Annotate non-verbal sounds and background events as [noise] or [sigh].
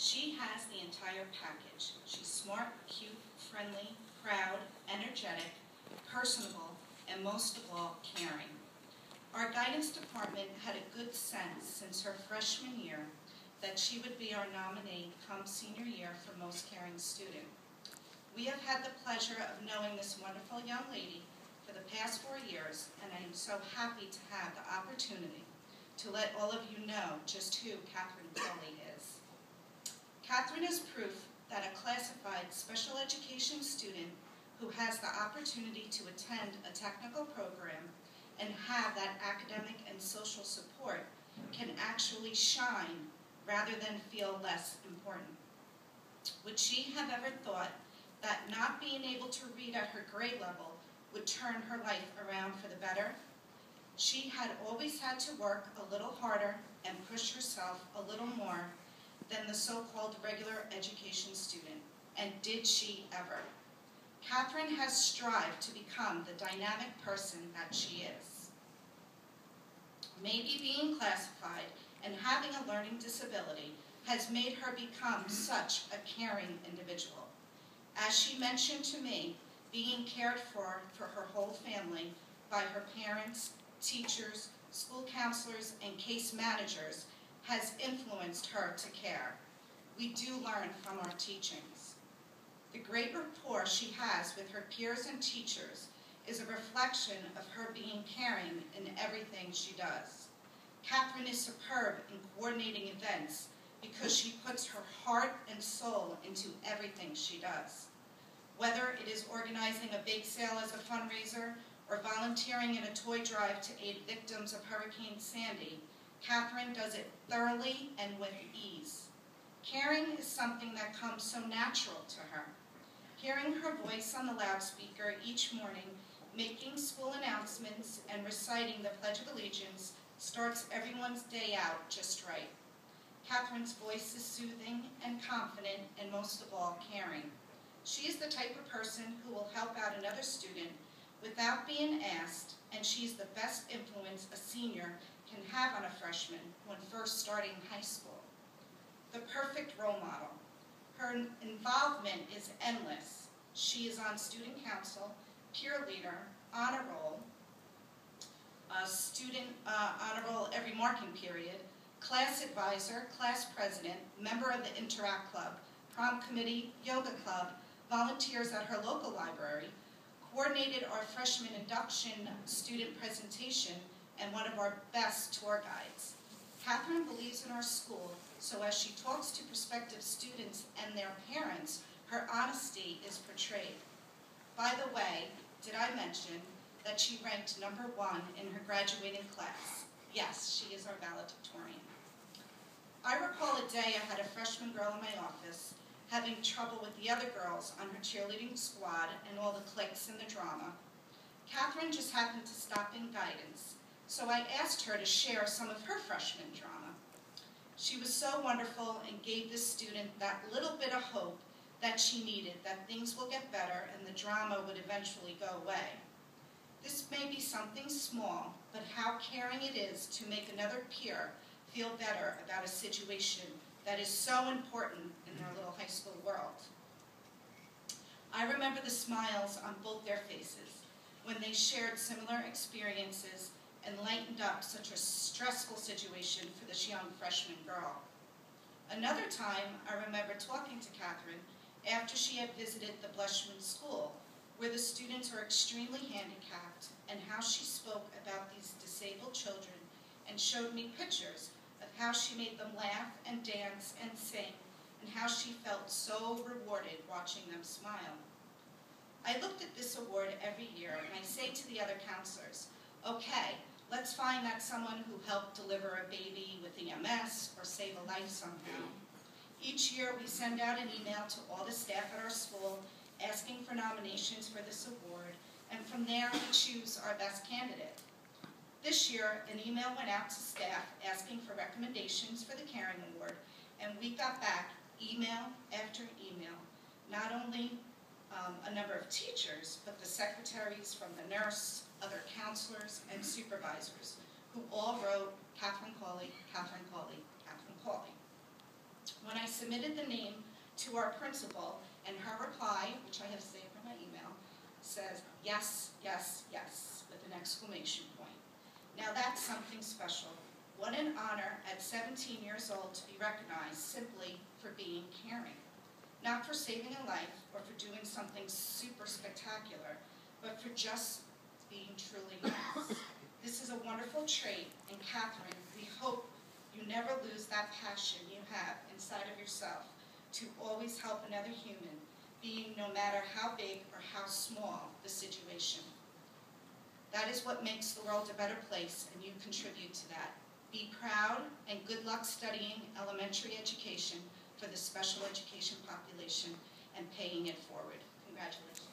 She has the entire package. She's smart, cute, friendly, proud, energetic, personable, and most of all, caring. Our guidance department had a good sense since her freshman year that she would be our nominee come senior year for most caring student. We have had the pleasure of knowing this wonderful young lady for the past four years, and I am so happy to have the opportunity to let all of you know just who Katherine Foley is. Katherine is proof that a classified special education student who has the opportunity to attend a technical program and have that academic and social support can actually shine rather than feel less important. Would she have ever thought that not being able to read at her grade level would turn her life around for the better? She had always had to work a little harder and push herself a little more than the so-called regular education student, and did she ever? Katherine has strived to become the dynamic person that she is. Maybe being classified and having a learning disability has made her become such a caring individual. As she mentioned to me, being cared for for her whole family by her parents, teachers, school counselors, and case managers has influenced her to care. We do learn from our teachings. The great rapport she has with her peers and teachers is a reflection of her being caring in everything she does. Katherine is superb in coordinating events because she puts her heart and soul into everything she does. Whether it is organizing a bake sale as a fundraiser or volunteering in a toy drive to aid victims of Hurricane Sandy, Katherine does it thoroughly and with ease. Caring is something that comes so natural to her. Hearing her voice on the loudspeaker each morning, making school announcements and reciting the Pledge of Allegiance starts everyone's day out just right. Katherine's voice is soothing and confident and most of all caring. She is the type of person who will help out another student without being asked, and she's the best influence a senior can have on a freshman when first starting high school. The perfect role model. Her involvement is endless. She is on student council, peer leader, honor roll, student uh, honor roll every marking period, class advisor, class president, member of the Interact Club, prom committee, yoga club, volunteers at her local library, coordinated our freshman induction student presentation, and one of our best tour guides. Katherine believes in our school, so as she talks to prospective students and their parents, her honesty is portrayed. By the way, did I mention that she ranked number one in her graduating class? Yes, she is our valedictorian. I recall a day I had a freshman girl in my office having trouble with the other girls on her cheerleading squad and all the cliques and the drama. Katherine just happened to stop in guidance, so I asked her to share some of her freshman drama. She was so wonderful and gave this student that little bit of hope that she needed, that things will get better and the drama would eventually go away. This may be something small, but how caring it is to make another peer feel better about a situation that is so important in their little high school world. I remember the smiles on both their faces when they shared similar experiences and lightened up such a stressful situation for this young freshman girl. Another time, I remember talking to Katherine after she had visited the Bleshman School, where the students are extremely handicapped, and how she spoke about these disabled children and showed me pictures of how she made them laugh and dance and sing, and how she felt so rewarded watching them smile. I looked at this award every year, and I say to the other counselors, okay, find that someone who helped deliver a baby with EMS or save a life somehow. Each year, we send out an email to all the staff at our school asking for nominations for this award, and from there, we choose our best candidate. This year, an email went out to staff asking for recommendations for the Caring Award, and we got back email after email, not only um, a number of teachers, but the secretaries from the nurse, other counselors, and supervisors, who all wrote Katherine Cawley, Katherine Cawley, Katherine Cawley. When I submitted the name to our principal, and her reply, which I have saved in my email, says, yes, yes, yes, with an exclamation point. Now that's something special. What an honor at 17 years old to be recognized simply for being caring. Not for saving a life or for doing something super spectacular, but for just being truly nice. [coughs] This is a wonderful trait, and Katherine, we hope you never lose that passion you have inside of yourself to always help another human, being no matter how big or how small the situation. That is what makes the world a better place, and you contribute to that. Be proud, and good luck studying elementary education for the special education population and paying it forward. Congratulations.